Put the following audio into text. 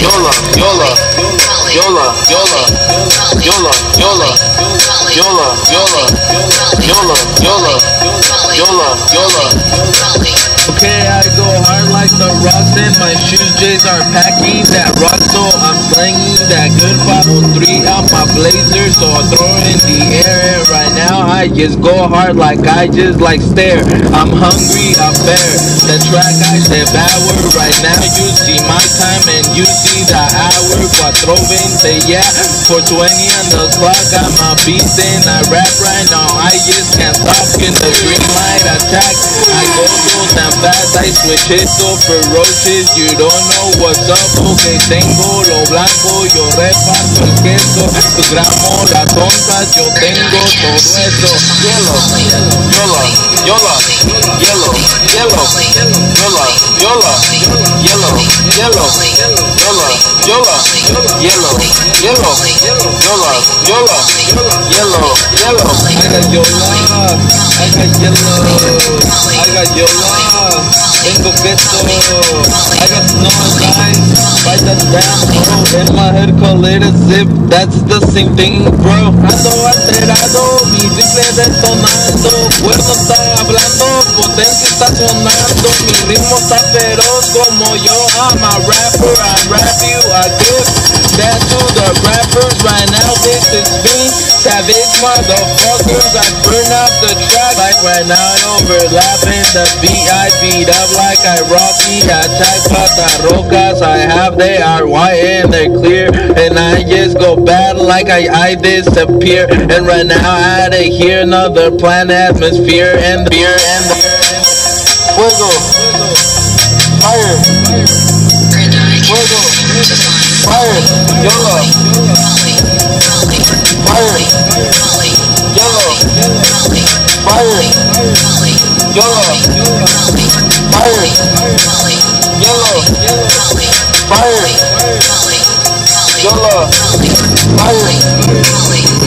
Yola, Yola, Yola, Yola, Yola, Yola, Yola, Yola, Yola, Yola, Yola, Yola. Okay, I go hard like the rocks and my shoes J's are packing that so I'm slinging that good 503 out my blazer so I throw it in the air I just go hard like I just like stare. I'm hungry, I'm bare. the track I devour right now. You see my time and you see the hour. 420 yeah 420 on the clock. I'm a beast and I rap right now. I just can't stop in the green light attack I go so damn fast I switch it so ferocious you don't know what's up porque tengo lo blanco yo reparto el queso tu gramo las tontas yo tengo todo eso Yellow, Yola, Yola, Yellow, Yellow, Yola, Yola, Yellow, Yellow, Yola, Yola, Yellow, Yellow, Yola, Yola, Yellow, Yellow. Got Yola, I got yellow, I got Yola, tengo queso, I got snow ice, fight that damn bro, in my head call it a zip, that's the same thing bro, ando alterado, mi rifle detonando, cuerno está hablando, potencia está sonando, mi ritmo está feroz como yo, I'm a rapper, I rap you, I give that to the rappers this is me, savage motherfuckers, I burn up the track. Like right now, overlapping the beat, I beat up like I Rocky, attack. Pata rocas, I have they are white and they're clear, and I just go bad like I, I disappear, and right now had to hear another planet atmosphere, and the beer and the Fuego, fire, yellow, fire, yellow, fire, yellow, fire.